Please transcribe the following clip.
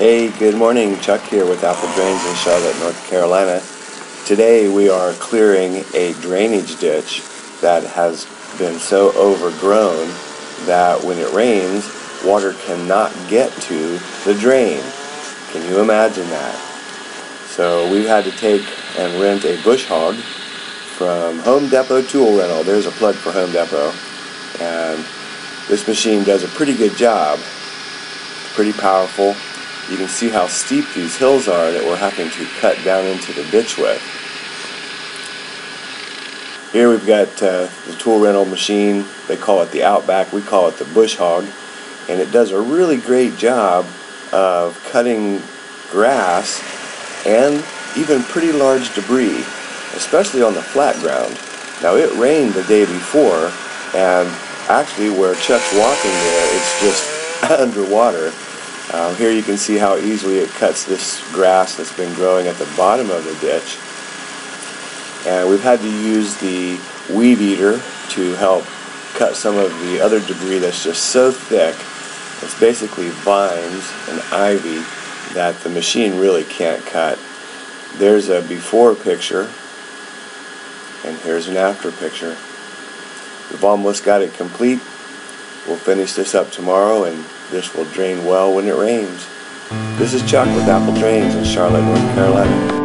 Hey, good morning. Chuck here with Apple Drains in Charlotte, North Carolina. Today we are clearing a drainage ditch that has been so overgrown that when it rains, water cannot get to the drain. Can you imagine that? So we've had to take and rent a bush hog from Home Depot Tool Rental. There's a plug for Home Depot. And this machine does a pretty good job. Pretty powerful you can see how steep these hills are that we're having to cut down into the ditch with. Here we've got uh, the tool rental machine. They call it the Outback. We call it the Bush Hog. And it does a really great job of cutting grass and even pretty large debris, especially on the flat ground. Now it rained the day before and actually where Chuck's walking there, it's just underwater. Um, here you can see how easily it cuts this grass that's been growing at the bottom of the ditch. And we've had to use the weed eater to help cut some of the other debris that's just so thick. It's basically vines and ivy that the machine really can't cut. There's a before picture and here's an after picture. We've almost got it complete. We'll finish this up tomorrow and this will drain well when it rains. This is Chuck with Apple Drains in Charlotte, North Carolina.